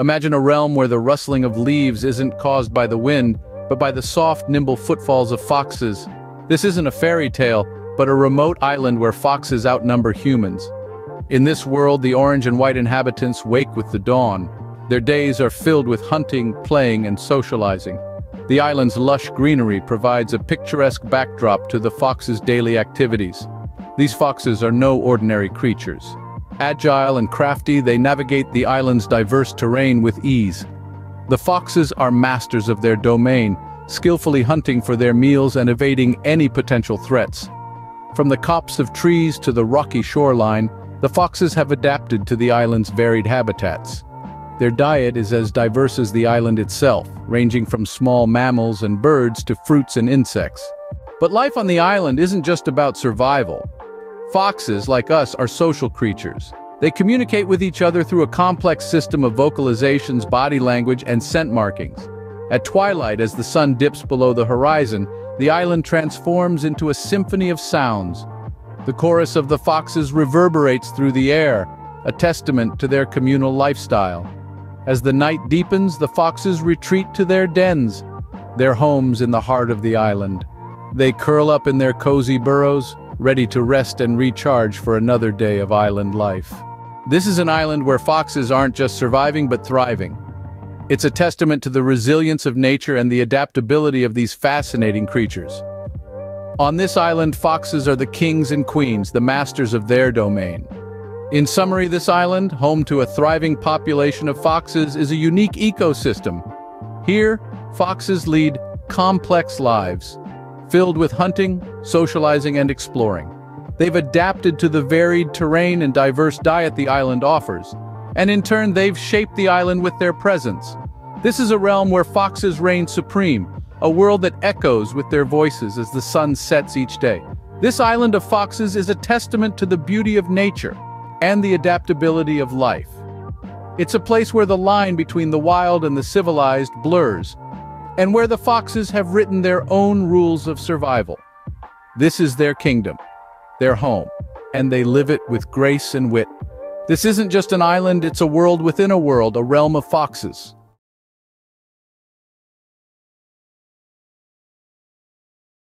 Imagine a realm where the rustling of leaves isn't caused by the wind, but by the soft, nimble footfalls of foxes. This isn't a fairy tale, but a remote island where foxes outnumber humans. In this world, the orange and white inhabitants wake with the dawn. Their days are filled with hunting, playing, and socializing. The island's lush greenery provides a picturesque backdrop to the foxes' daily activities. These foxes are no ordinary creatures. Agile and crafty, they navigate the island's diverse terrain with ease. The foxes are masters of their domain, skillfully hunting for their meals and evading any potential threats. From the copse of trees to the rocky shoreline, the foxes have adapted to the island's varied habitats. Their diet is as diverse as the island itself, ranging from small mammals and birds to fruits and insects. But life on the island isn't just about survival. Foxes, like us, are social creatures. They communicate with each other through a complex system of vocalizations, body language, and scent markings. At twilight, as the sun dips below the horizon, the island transforms into a symphony of sounds. The chorus of the foxes reverberates through the air, a testament to their communal lifestyle. As the night deepens, the foxes retreat to their dens, their homes in the heart of the island. They curl up in their cozy burrows, ready to rest and recharge for another day of island life. This is an island where foxes aren't just surviving but thriving. It's a testament to the resilience of nature and the adaptability of these fascinating creatures. On this island, foxes are the kings and queens, the masters of their domain. In summary, this island, home to a thriving population of foxes, is a unique ecosystem. Here, foxes lead complex lives, filled with hunting, socializing, and exploring. They've adapted to the varied terrain and diverse diet the island offers, and in turn they've shaped the island with their presence. This is a realm where foxes reign supreme, a world that echoes with their voices as the sun sets each day. This island of foxes is a testament to the beauty of nature, and the adaptability of life. It's a place where the line between the wild and the civilized blurs, and where the foxes have written their own rules of survival. This is their kingdom, their home, and they live it with grace and wit. This isn't just an island, it's a world within a world, a realm of foxes.